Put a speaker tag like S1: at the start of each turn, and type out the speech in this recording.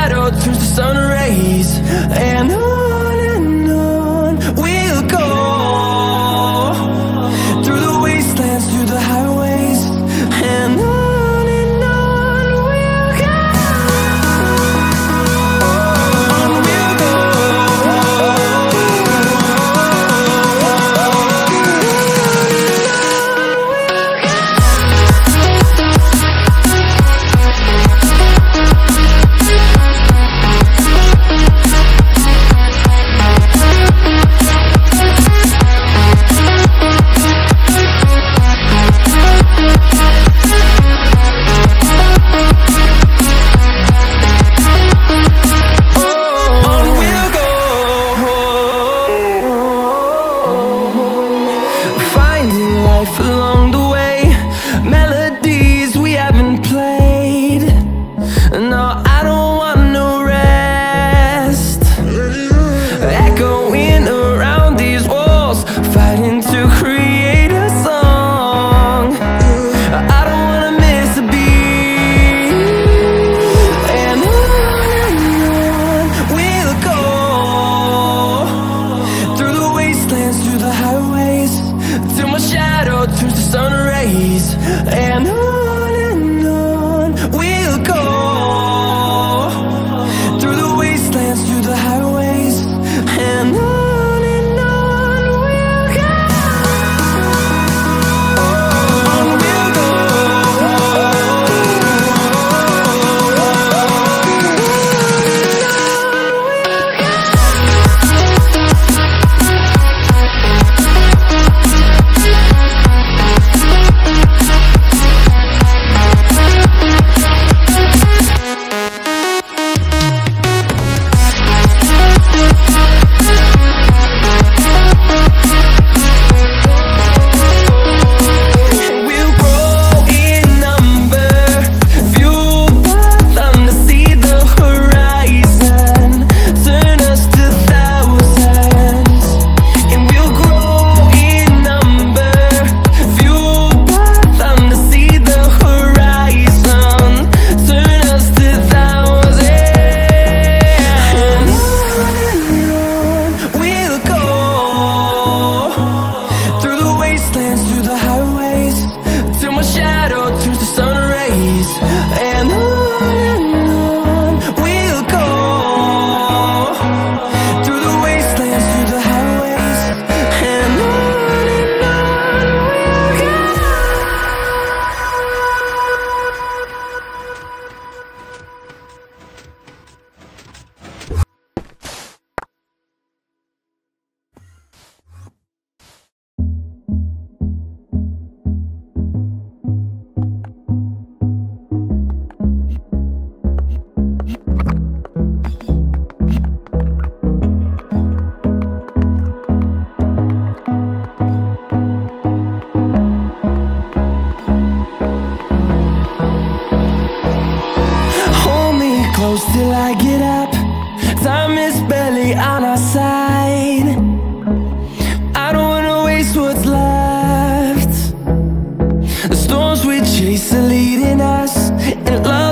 S1: shadow turns to sun rays And the. life alone. and and love